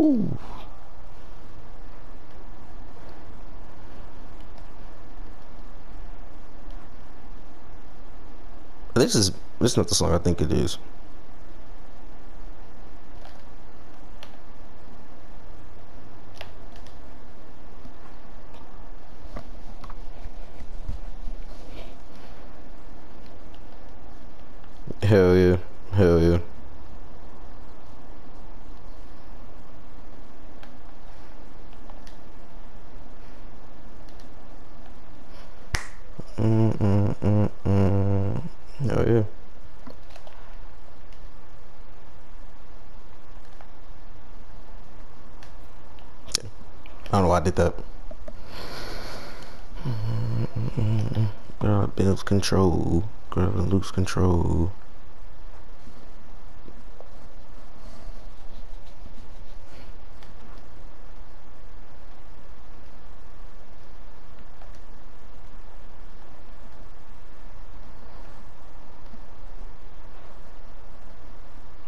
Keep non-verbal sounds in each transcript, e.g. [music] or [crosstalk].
Whew. This is this is not the song I think it is. Hell yeah. Hell yeah. Mm, mm, mm, mm. Hell yeah. I don't know why I did that. Girl, lose control. Girl, lose control.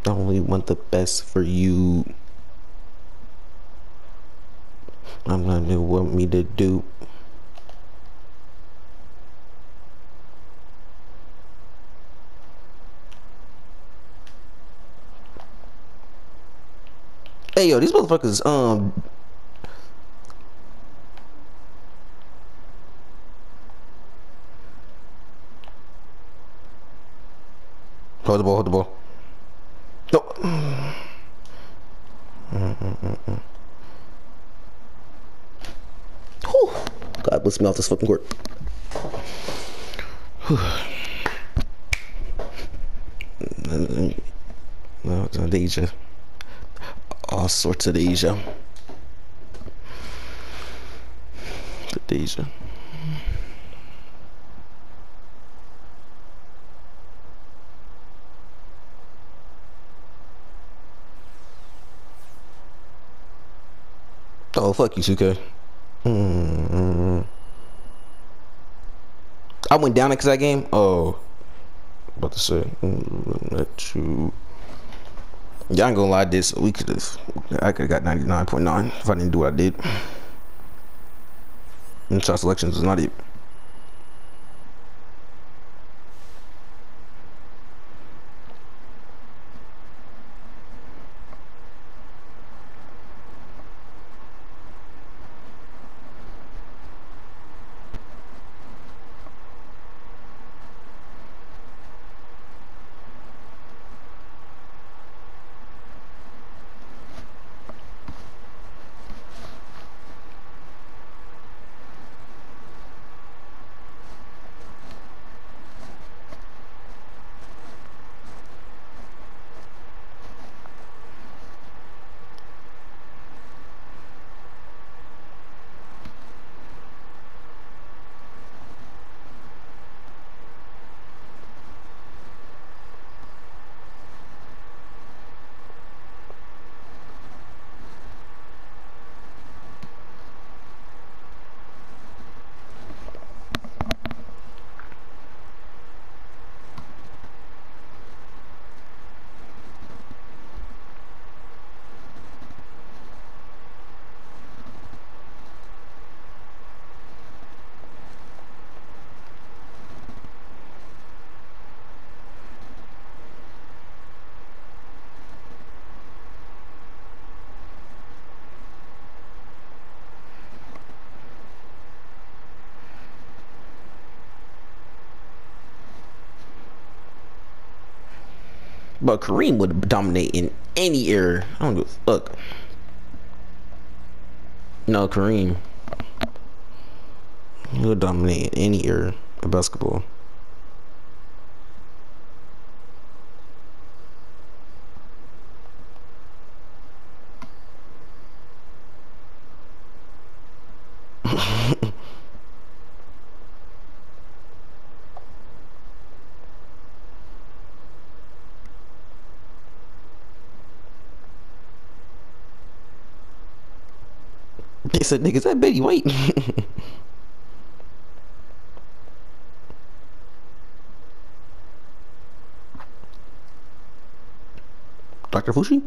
I only want the best for you. Gonna want me to do. Hey yo, these motherfuckers, um Hold the ball, hold the ball. No. Mm, mm, mm, mm. Whew. God bless me off this fucking court. No, it's on Asia. All sorts of Asia. The Deja. Oh, fuck you, 2K. Mm. I went down because that game. Oh, about to say, mm, let you. Y'all gonna lie, this we could have. I could have got ninety nine point nine if I didn't do what I did. And shot selections is not it. But Kareem would dominate in any era. I don't give a fuck. No, Kareem. He would dominate in any era of basketball. Said, niggas, that Betty White. [laughs] Dr. Fauci?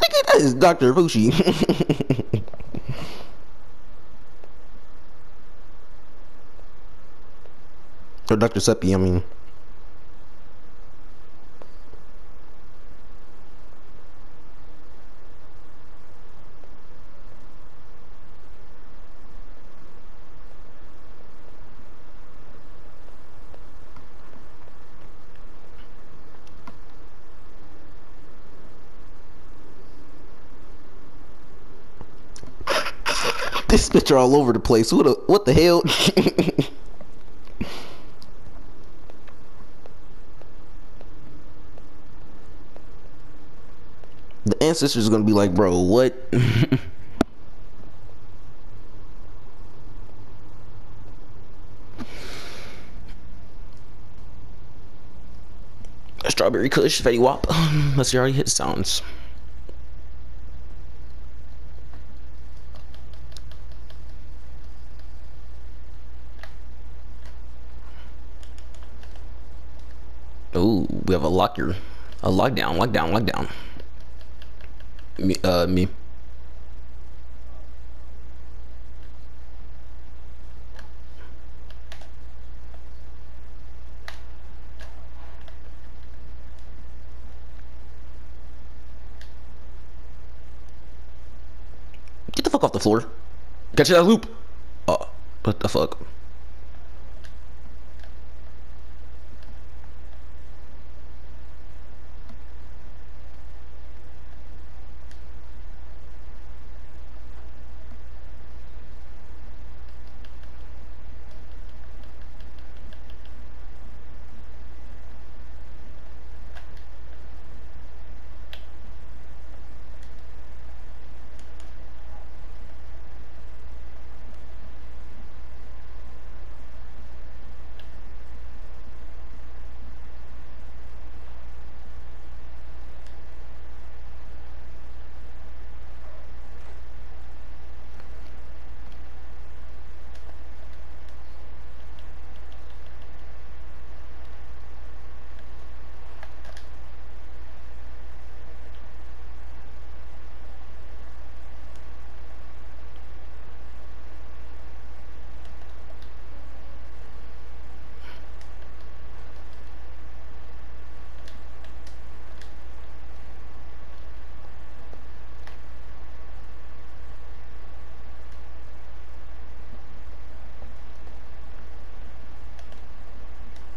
That is Dr. Fauci. [laughs] or Dr. Seppi, I mean. This picture all over the place. What, a, what the hell? [laughs] the ancestors gonna be like, bro, what? [laughs] Strawberry Kush, Fetty Wap. [laughs] Let's see, already hit sounds. Oh, locker, a lockdown, lockdown, lockdown. Me, uh, me. Get the fuck off the floor. Catch that loop. Oh, what the fuck?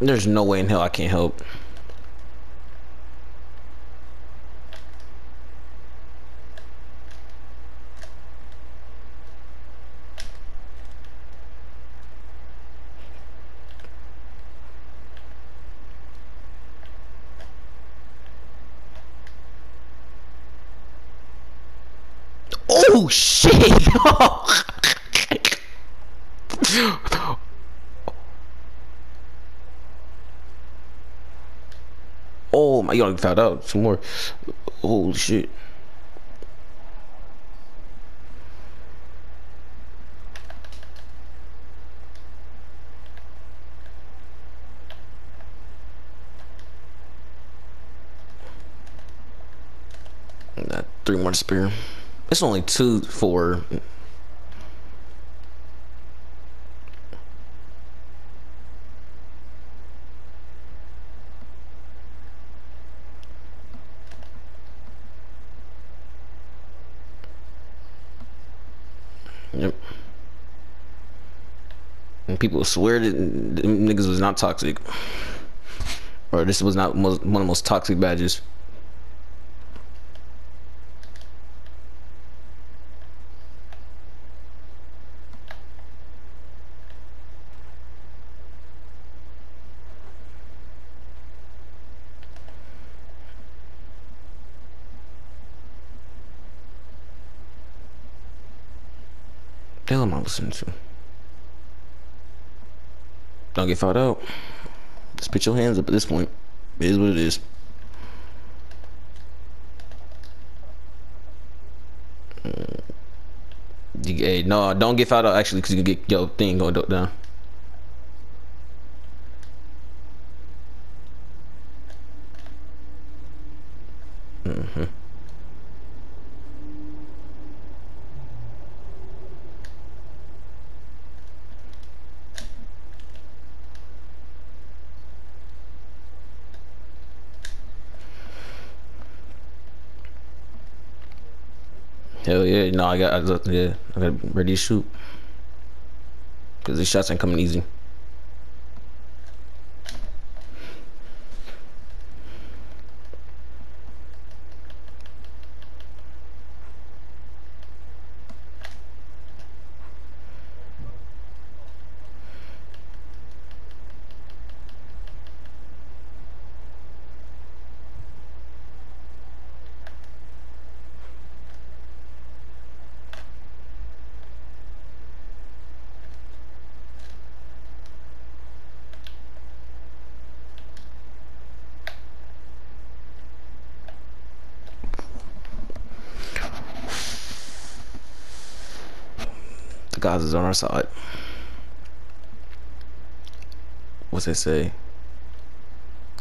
There's no way in hell I can't help. Oh shit! [laughs] Oh my god, found out some more. Holy shit. That three more spear. It's only two for Yep. And people swear that niggas was not toxic. Or this was not one of the most toxic badges. Listening to? Don't get found out. Just put your hands up at this point. It is what it is. Mm. Hey, no, don't get found out actually, cause you can get your thing going down. Mm-hmm. Hell yeah, no, I got, I got yeah, I got ready to shoot. Cause these shots ain't coming easy. Gods is on our side. What's it say?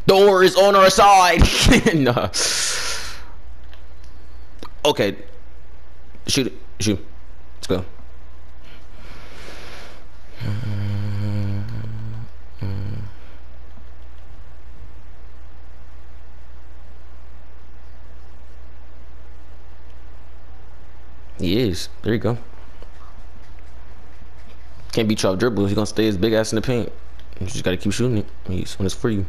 Door is on our side. [laughs] no. Okay. Shoot it. Shoot. Let's go. He is. There you go. Can't beat you off dribble. He's gonna stay his big ass in the paint. You just gotta keep shooting it when it's free.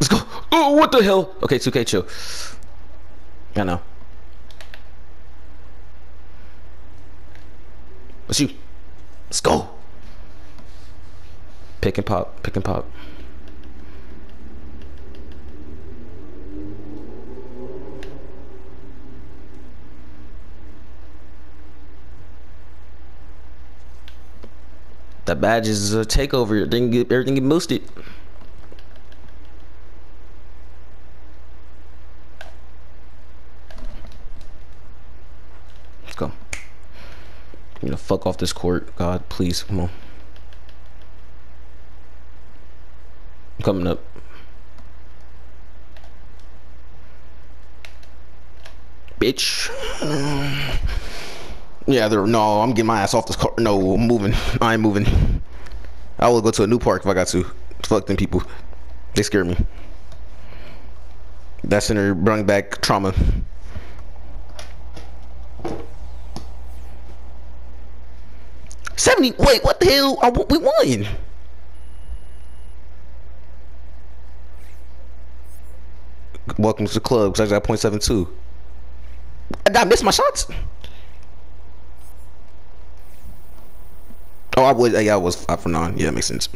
Let's go. Oh, what the hell? Okay, 2K, chill. I know. Let's shoot. Let's go. Pick and pop. Pick and pop. The badges is a takeover. Everything get everything get boosted. You know, fuck off this court. God, please, come on. I'm coming up. Bitch. Yeah, there. No, I'm getting my ass off this car. No, I'm moving. I ain't moving. I will go to a new park if I got to. Fuck them people. They scare me. That center brought back trauma. 70. Wait, what the hell? I, we won. Welcome to the club because I got .72. I, I missed my shots. Oh, I was. Yeah, I was five for nine. Yeah, that makes sense.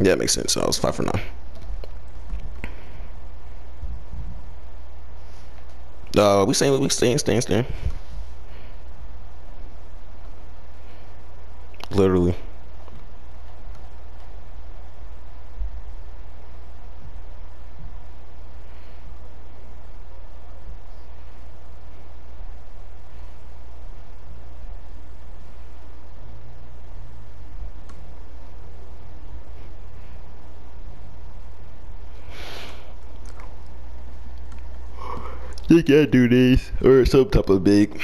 Yeah, it makes sense. I was five for nine. Uh, we saying we staying, staying, staying. Literally. You can't do this or some type of big.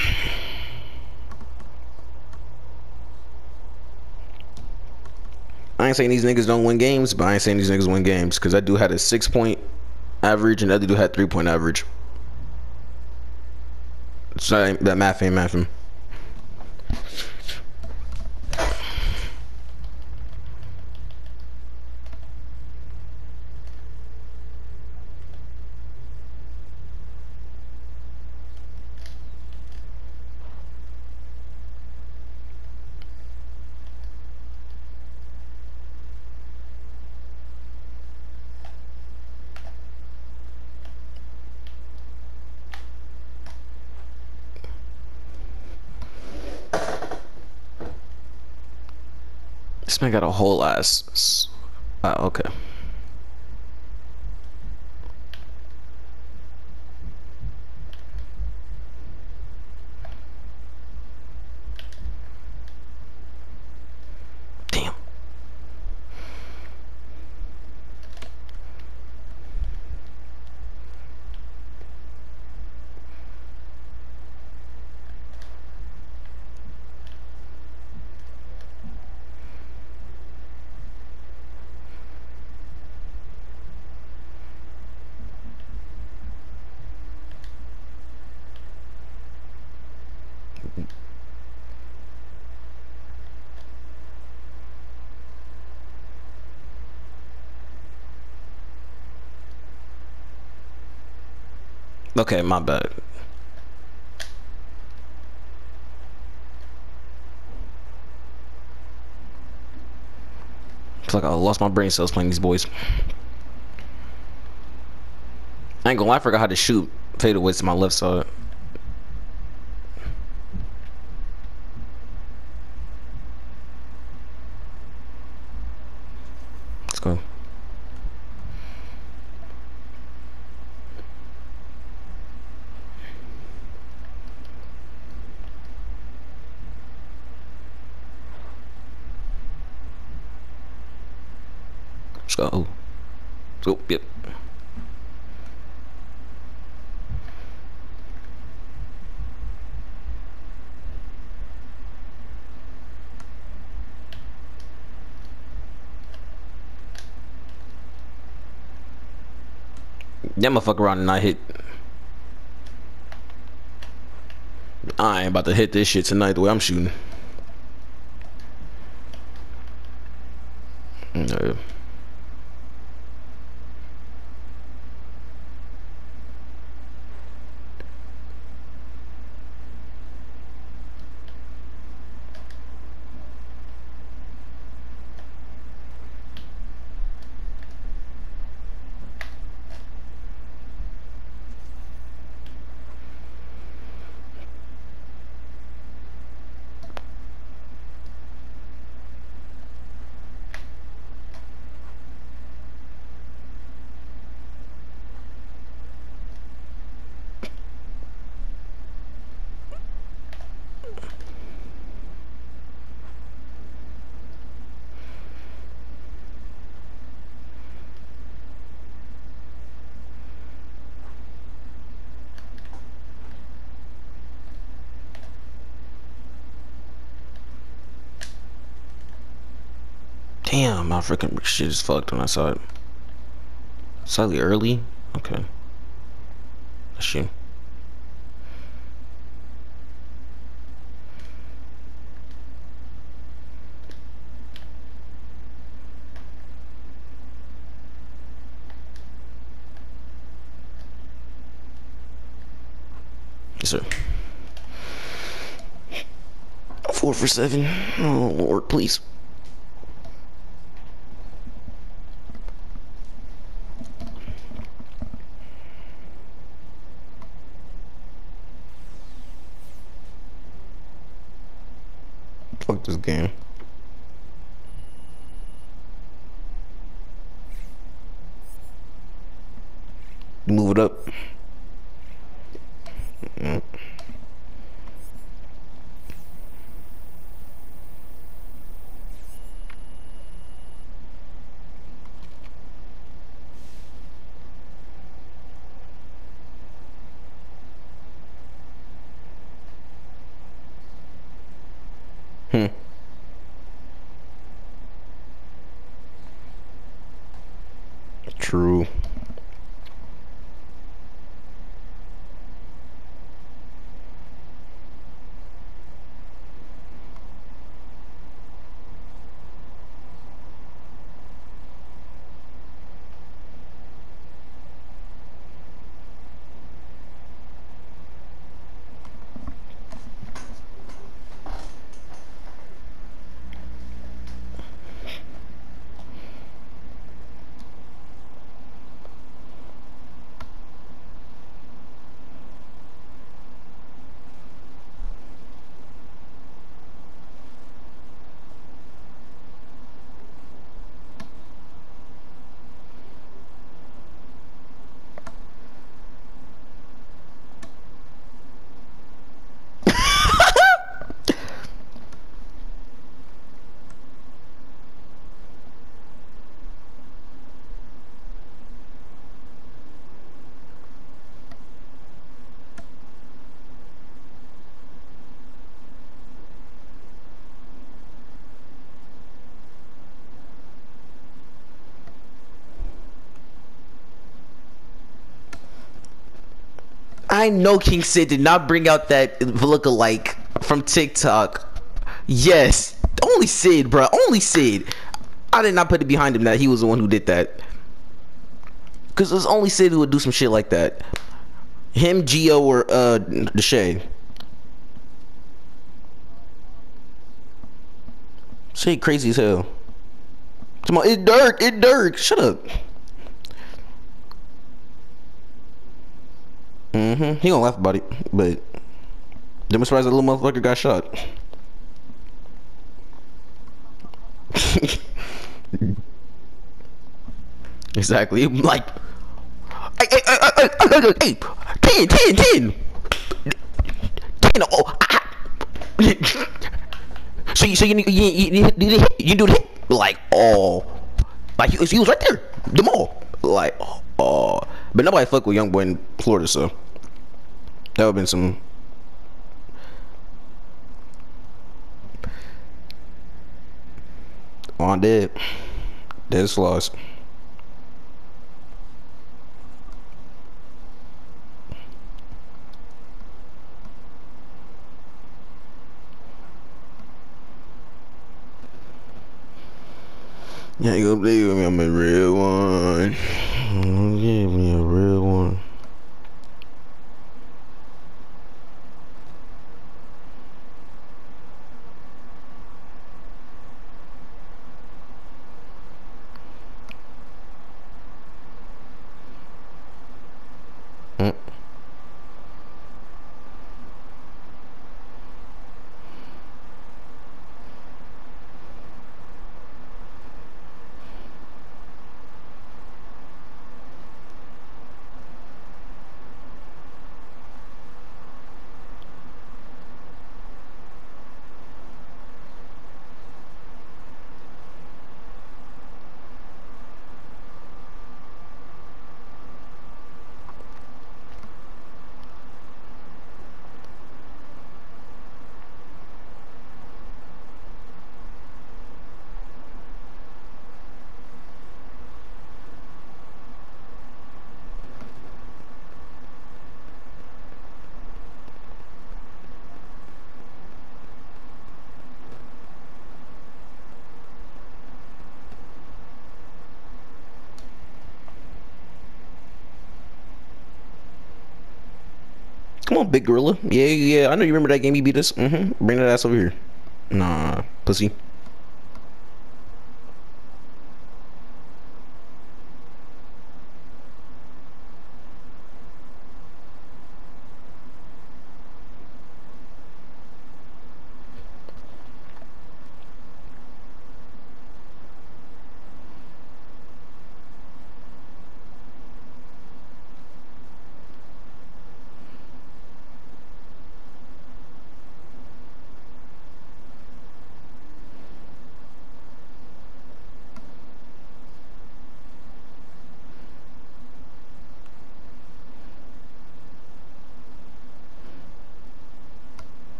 I ain't saying these niggas don't win games, but I ain't saying these niggas win games because that dude had a six point average and other dude had three point average. So that math ain't mathing. Man got a whole ass. Oh, okay. Okay, my bad. It's like I lost my brain cells playing these boys. I ain't gonna lie, I forgot how to shoot fadeaways to my left side. Let's go. Let's go. Oh, yep. That motherfucker around and I hit. I ain't about to hit this shit tonight the way I'm shooting. Mm, no. Damn, my freaking shit is fucked when I saw it. Slightly early? Okay. That's you. Yes, sir. Four for seven. Oh, Lord, please. I know King Sid did not bring out that look-alike from TikTok. Yes, only Sid, bro. Only Sid. I did not put it behind him that he was the one who did that. Cause it was only Sid who would do some shit like that. Him, Geo, or uh, Deshae. Shit crazy as hell. Come on, it's Dirk, it Dirk. Shut up. Mm-hmm. He gonna laugh about it, but I'm surprised that little motherfucker got shot. [laughs] exactly. Like, hey, hey, hey, hey, hey, hey, ten, ten, ten, ten. Oh, [laughs] so you, so you, you, you, you, you do the hit like, oh, like he was right there, the mall, like, oh, but nobody fuck with young boy in Florida, so that would've been some On dead. Dead slows. Yeah, you gonna believe me, I'm a real one. Give me a real one. On, big gorilla. Yeah, yeah. I know you remember that game you beat us. Mm-hmm. Bring that ass over here. Nah, pussy.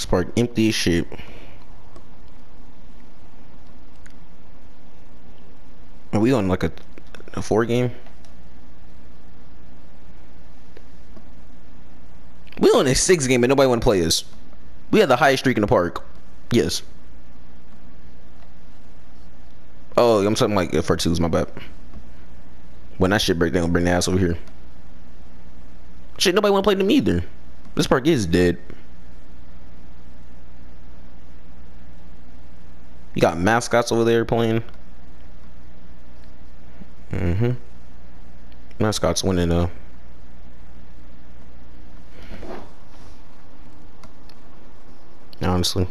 This park empty as shit. Are we on like a, a four game? We on a six game, but nobody want to play us. We had the highest streak in the park. Yes. Oh, I'm something like for twos. My bad. When that shit break, down, bring the ass over here. Shit, nobody want to play them either. This park is dead. You got mascots over there playing. Mm-hmm. Mascots winning though. Honestly.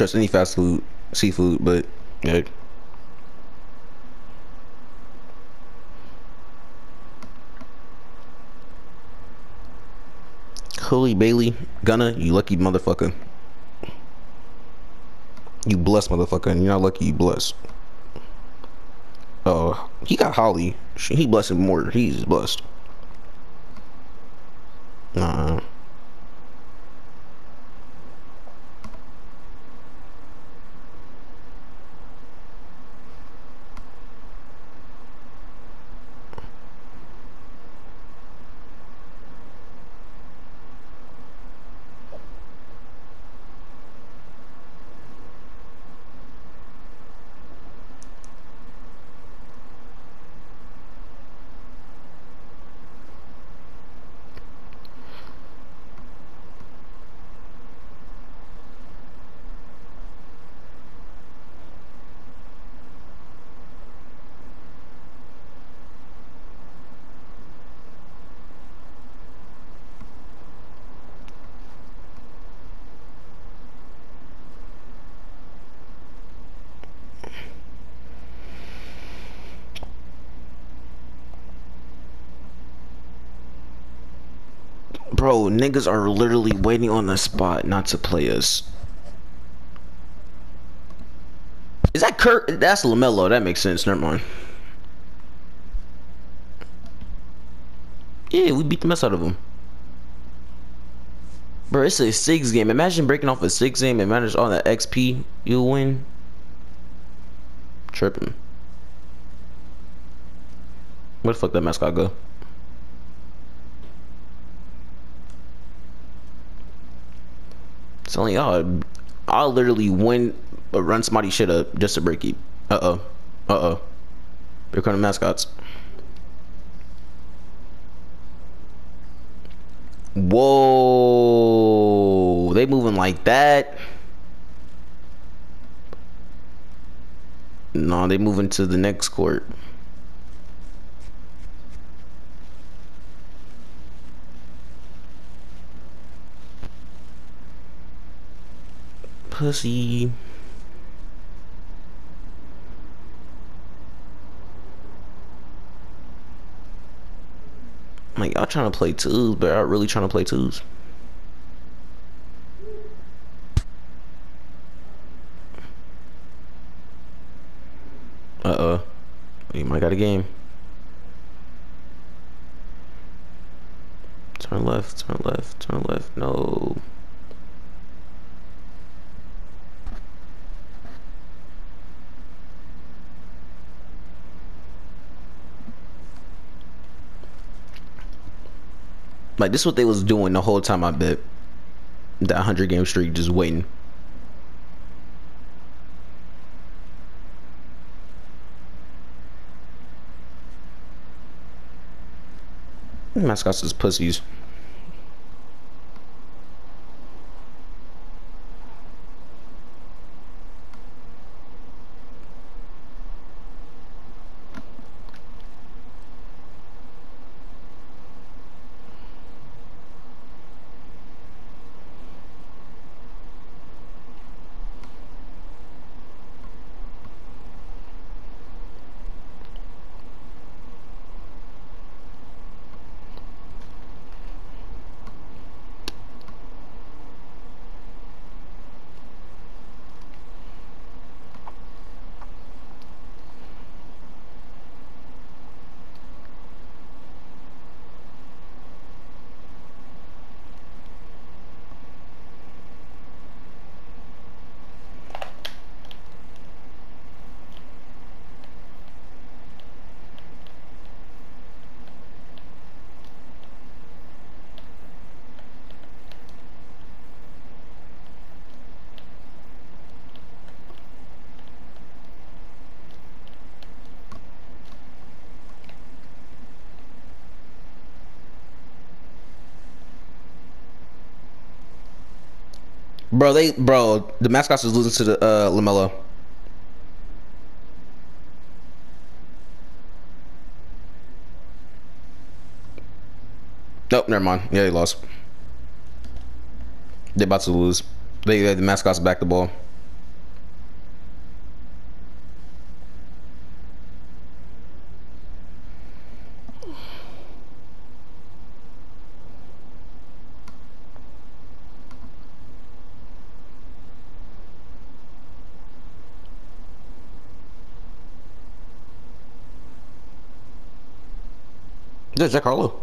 Trust any fast food, seafood, but yeah. Holy Bailey, Gunna, you lucky motherfucker. You blessed motherfucker, and you're not lucky, you blessed. Oh, uh, he got Holly. He blessed him more. He's blessed. Nah. Bro, niggas are literally waiting on the spot not to play us. Is that Kurt? That's LaMelo. That makes sense. Never mind. Yeah, we beat the mess out of him. Bro, it's a six game. Imagine breaking off a six game and manage all that XP you'll win. Tripping. Where the fuck that mascot go? Telling y'all, I'll literally win or run somebody shit up just to break you. Uh oh. Uh oh. Here come the mascots. Whoa. They moving like that. No, they moving to the next court. Pussy. Like y'all trying to play twos, but y'all really trying to play twos. Uh oh, you might got a game. Turn left, turn left, turn left. No. Like this is what they was doing the whole time I bet. That 100 game streak just waiting. Mascots is pussies. Bro, they bro, the mascots is losing to the uh Lamelo. Nope, never mind. Yeah, he lost. They about to lose. They, they the mascots back the ball. There's Jack Harlow.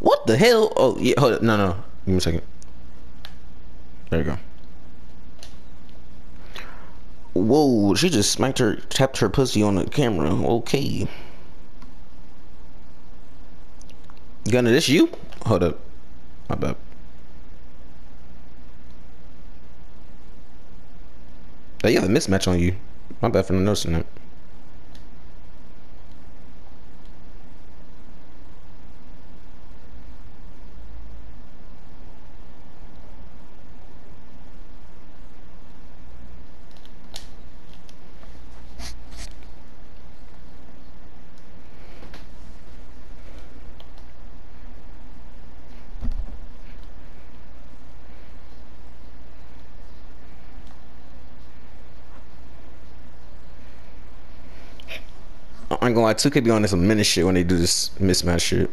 What the hell? Oh, yeah, hold up. No, no. Give me a second. There you go. Whoa, she just smacked her, tapped her pussy on the camera. Okay. Gunna, this you? Hold up. My bad. They have a mismatch on you. My bad for not noticing that. Lie, 2K be on this some minute shit when they do this mismatch shit.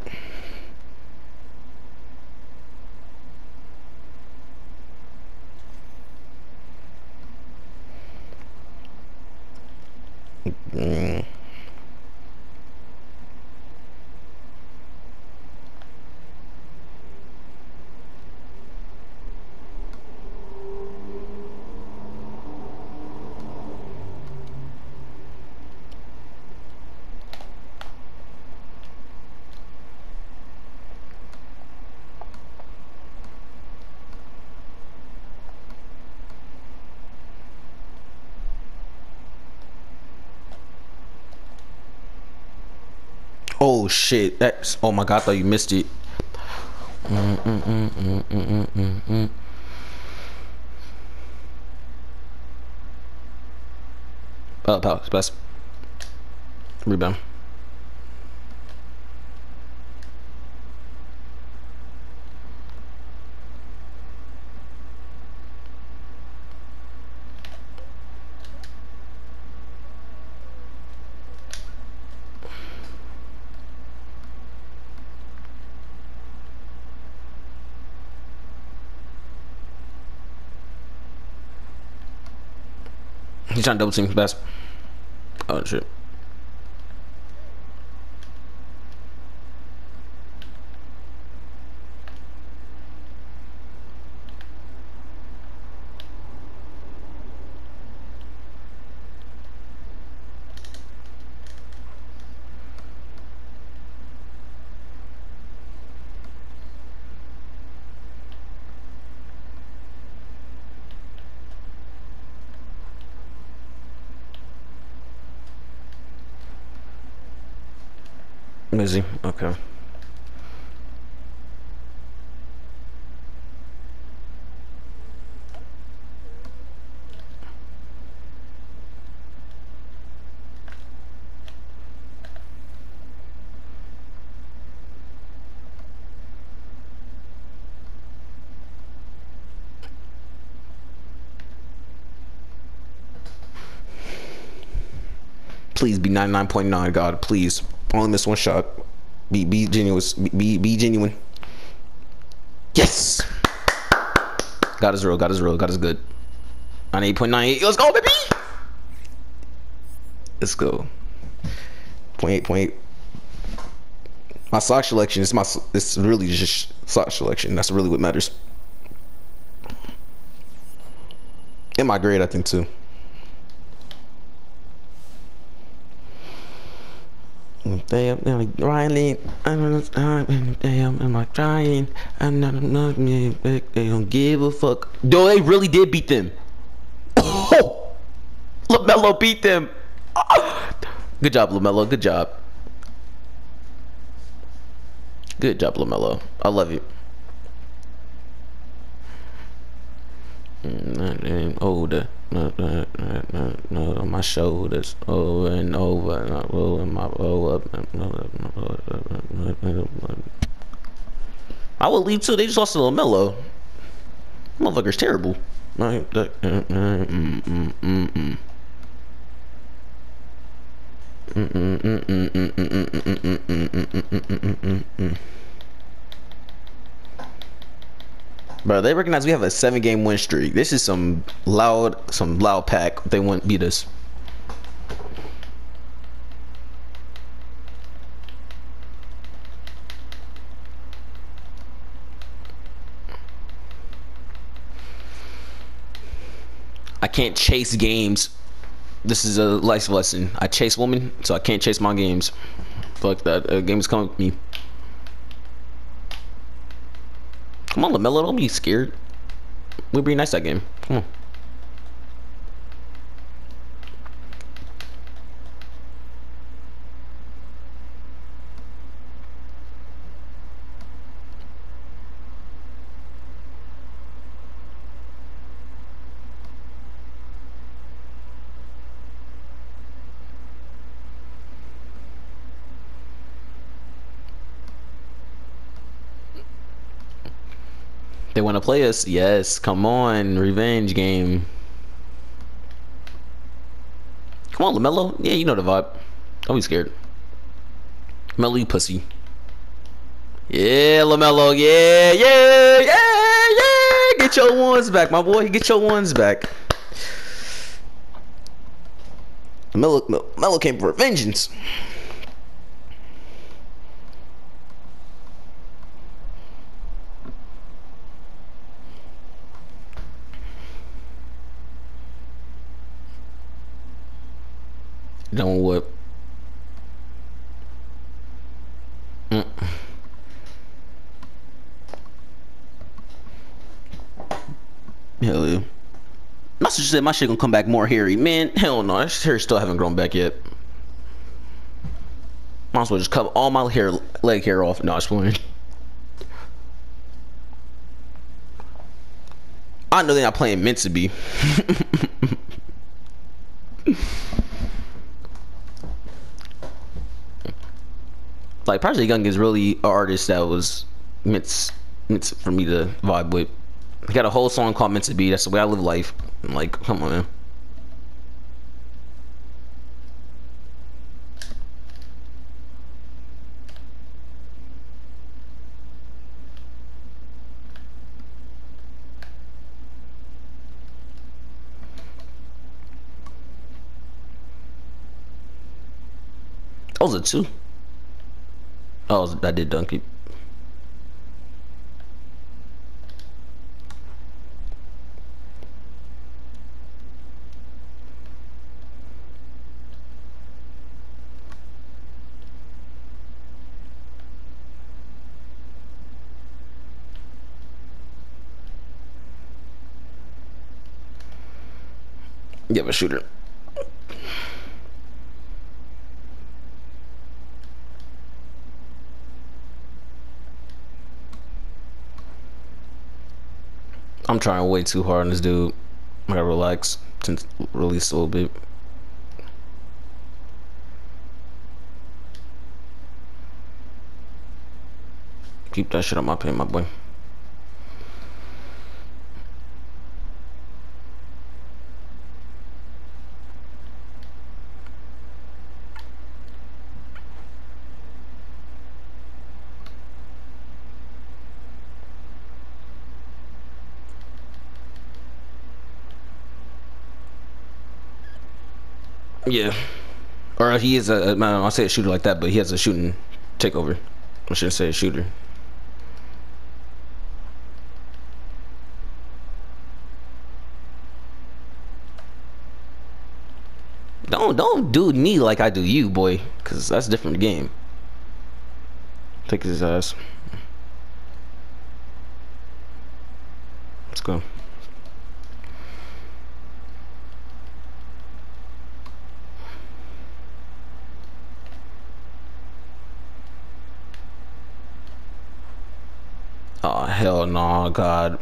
Mm. Oh shit! That's oh my god! I thought you missed it. Mm, mm, best rebound. Trying to double team best. Oh shit. Busy. Okay. Please be 99.9, God. Please. Only miss one shot. Be be genuine. Be be genuine. Yes. God is real. God is real. God is good. On 8.98. Let's go, baby. Let's go. Point eight. Point eight. My sock selection is my. It's really just sock selection. That's really what matters. In my grade, I think too. Damn, I'm Riley. I'm I'm like trying. Not, I'm not, they don't give a fuck. Though they really did beat them. Oh, Lamelo beat them. [laughs] Good job, Lamelo. Good job. Good job, Lamelo. I love you. Mm, I'm older. No, no, no, no, no, my shoulders over and over, and I roll my roll up. I would leave too. They just lost a little mellow. Motherfucker's terrible. Bro, they recognize we have a seven game win streak. This is some loud, some loud pack. They won't beat us. I can't chase games. This is a life lesson. I chase women, so I can't chase my games. Fuck that. Uh, games come with me. Come on, LaMelo, don't be scared. We'll be nice that game. Come on. Play us? Yes. Come on, revenge game. Come on, LaMelo. Yeah, you know the vibe. Don't be scared. Melo, you pussy. Yeah, LaMelo. Yeah, yeah, yeah, yeah. Get your ones back, my boy. Get your ones back. Melo, Melo came for vengeance. Don't what? Mm. Hell. My sister said my shit gonna come back more hairy. Man, hell no. This hair still haven't grown back yet. Might as well just cut all my hair, leg hair off. No, it's playing. I know they're not playing meant to be. [laughs] like Project Young is really an artist that was meant meant for me to vibe with. He got a whole song called "Meant to Be." That's the way I live life. I'm like, come on, man. Those are two. Oh, I did dunk it. Have a shooter. I'm trying way too hard on this dude. I gotta relax, release a little bit. Keep that shit on my pen, my boy. Yeah. Or he is a, I'll say a shooter like that, but he has a shooting takeover. I shouldn't say a shooter. Don't don't do me like I do you, boy, cause that's a different game. Take his ass. Let's go. Oh no, God.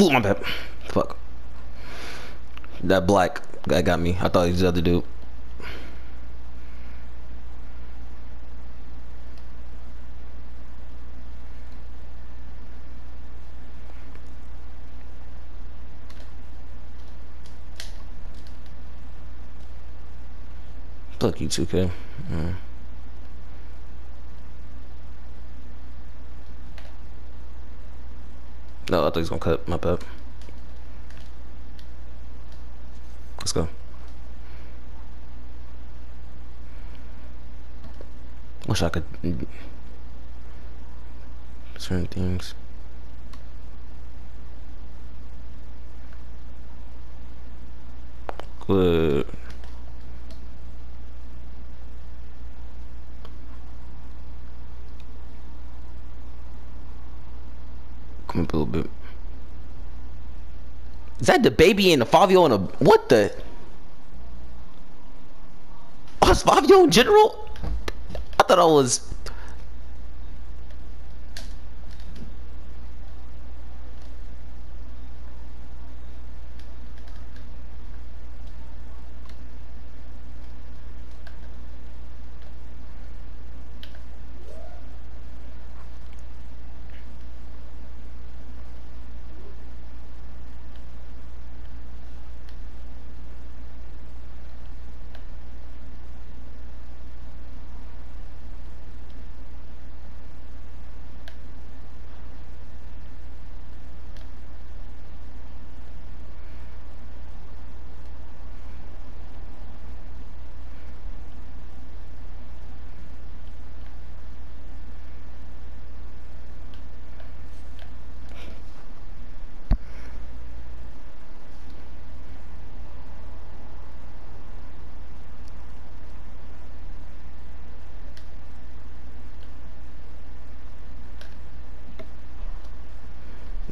Ooh, my bad. Fuck. That black guy got me. I thought he was the other dude. Fuck you, 2K. Mm. No, I thought he was gonna cut my bad. Let's go. Wish I could certain things. Good. Come up a little bit. Is that the baby and the Fabio and a what the? It's Fabio in general? I thought I was.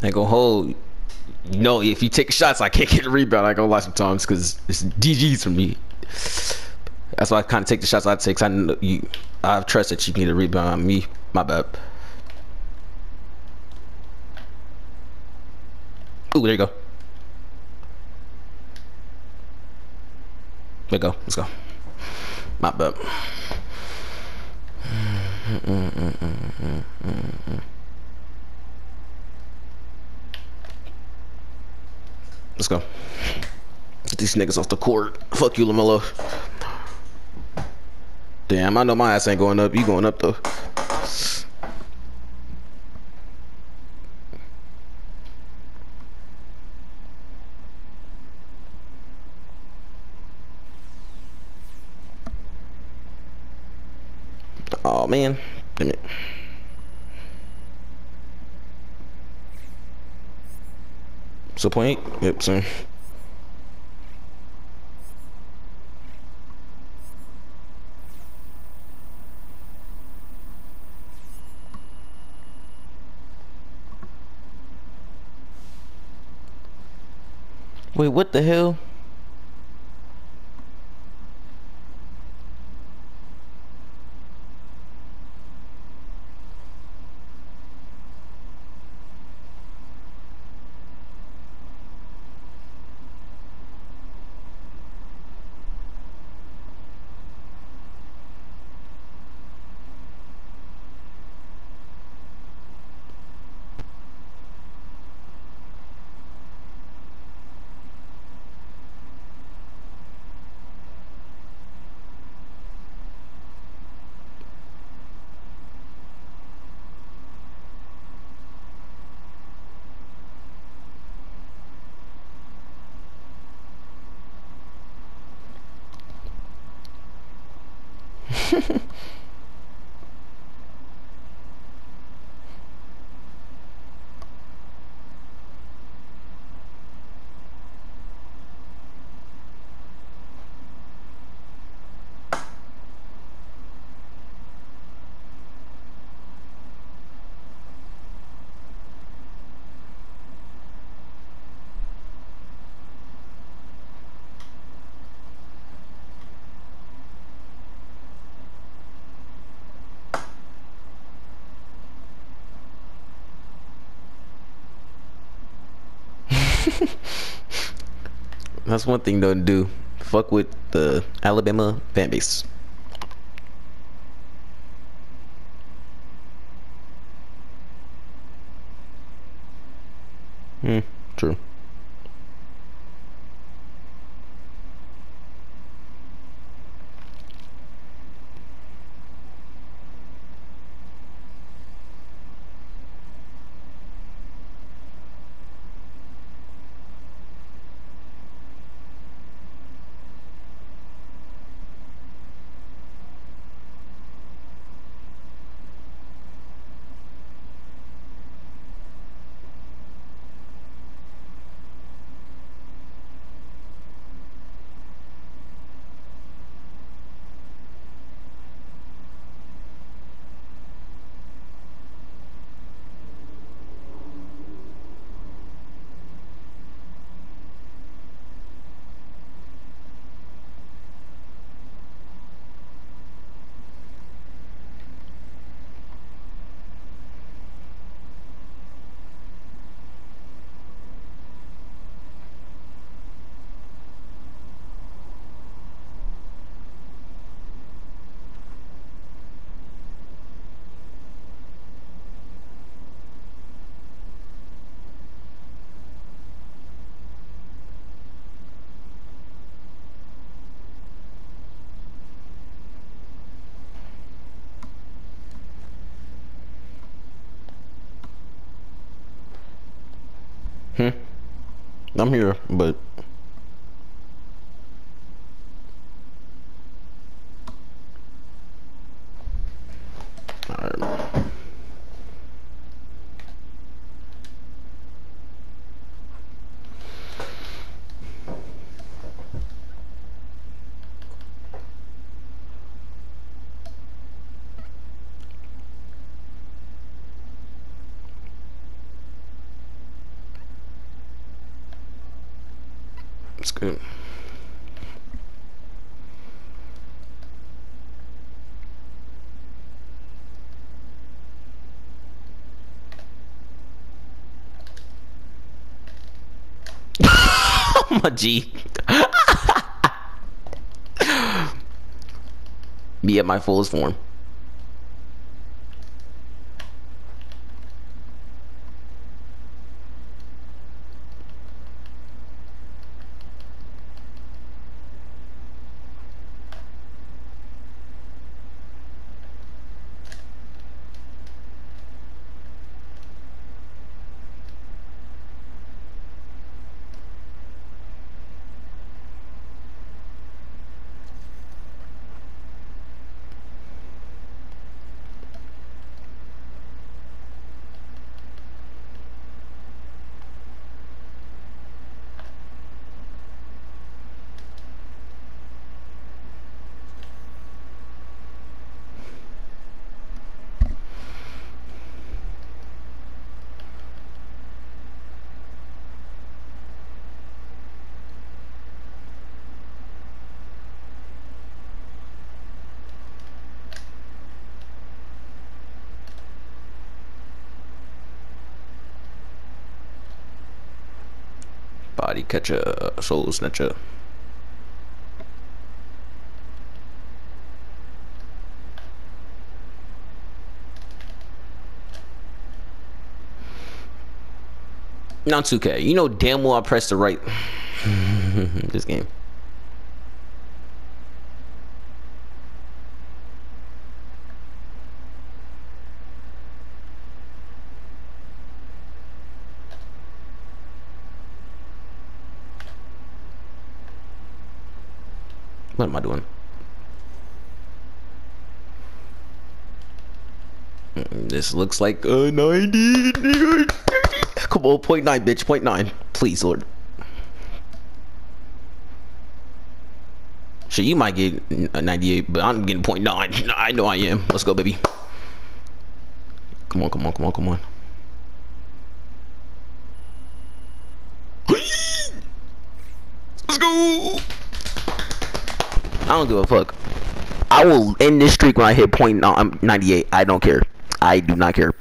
I go hold. You know, if you take shots, I can't get a rebound. I go lie sometimes because it's DGs for me. That's why I kind of take the shots I take. I know you, I trust that you get a rebound on me. My bad. Ooh, there you go. You go. Let's go. My bad. Mm -mm -mm Let's go. Get these niggas off the court. Fuck you, LaMelo. Damn, I know my ass ain't going up. You going up though. Oh man, damn it. So point? Yep, same. Wait, what the hell? That's one thing don't do. Fuck with the Alabama fan base. Hmm, true. Hmm. I'm here, but Alright. It's good. My G. Be at my fullest form. Catcher, soul snatcher. Not 2K. You know damn well I pressed the right. [laughs] this game. What am I doing? Mm, This looks like a 90, nigga. Come on, point nine, bitch, point nine. Please, Lord. Shit, you might get a 98, but I'm getting point nine. [laughs] I know I am. Let's go, baby. Come on, come on, come on, come on. Let's go. I don't give a fuck. I will end this streak when I hit point um, 98. I don't care. I do not care.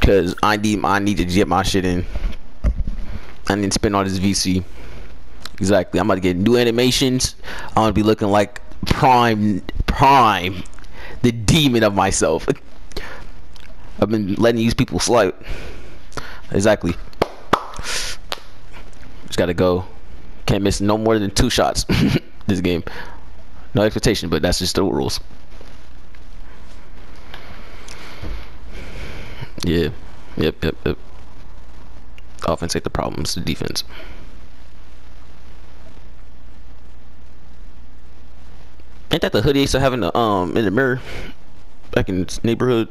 Cause I need I need to get my shit in. I need to spend all this VC. Exactly. I'm about to get new animations. I'm gonna be looking like prime, prime, the demon of myself. I've been letting these people slide. Exactly. Just gotta go. Can't miss no more than two shots [laughs] this game. No expectation, but that's just the rules. Yeah. Yep, yep, yep. Offense ain't the problem, it's the defense. Ain't that the hoodie have in the um in the mirror back in neighborhood?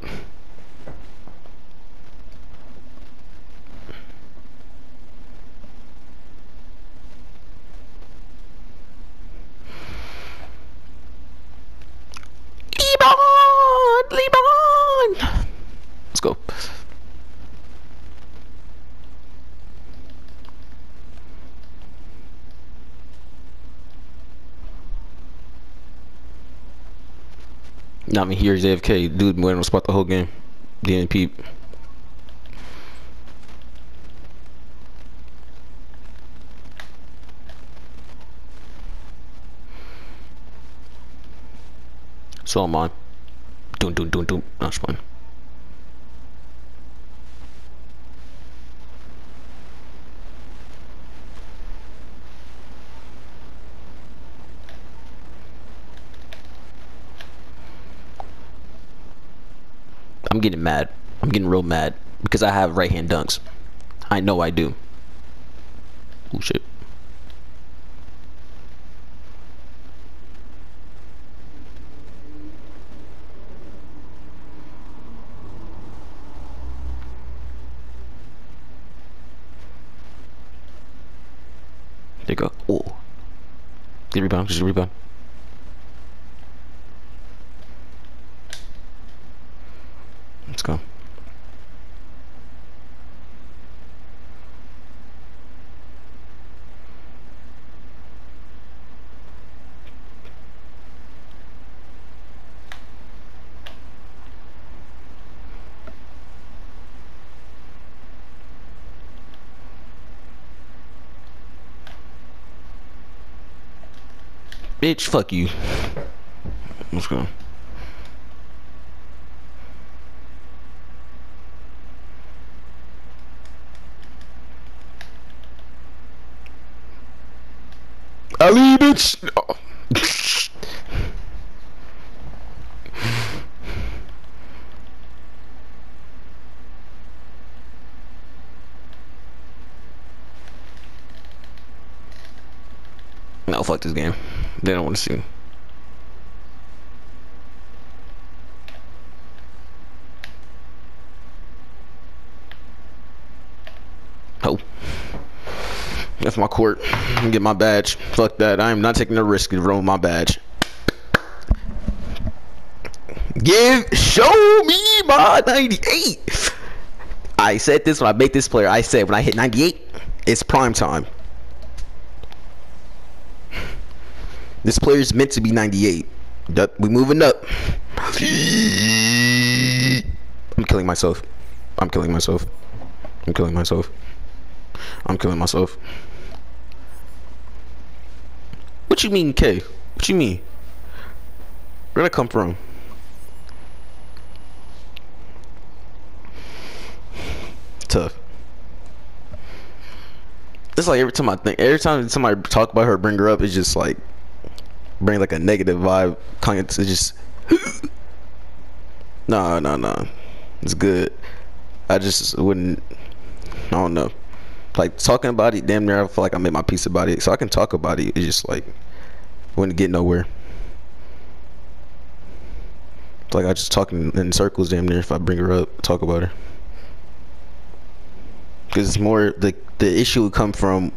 Let's go. Not me here's AFK. Dude went on spot the whole game. DNP. So am I. Doom doom doom. That's. I'm getting mad. I'm getting real mad because I have right hand dunks. I know I do. Oh shit. There you go. Oh. Get rebound. Just rebound. Let's go. Bitch, fuck you. Let's go. Ali, bitch. Oh. no, [laughs] fuck this game. They don't want to see. Oh. That's my court. Get my badge. Fuck that. I am not taking the risk of ruin my badge. Give, show me my 98. I said this when I made this player. I said when I hit 98, it's prime time. This player is meant to be 98. We moving up. I'm killing myself. I'm killing myself. I'm killing myself. I'm killing myself. What you mean, K? What you mean? Where'd I come from? Tough. It's like every time I think, every time somebody talk about her, bring her up, it's just like bring like a negative vibe. It's just no, no, no. It's good. I just wouldn't. I don't know. Like talking about it, damn near I feel like I made my peace about it, so I can talk about it. It's just like wouldn't get nowhere. It's like I just talking in circles, damn near. If I bring her up, talk about her, because it's more the the issue would come from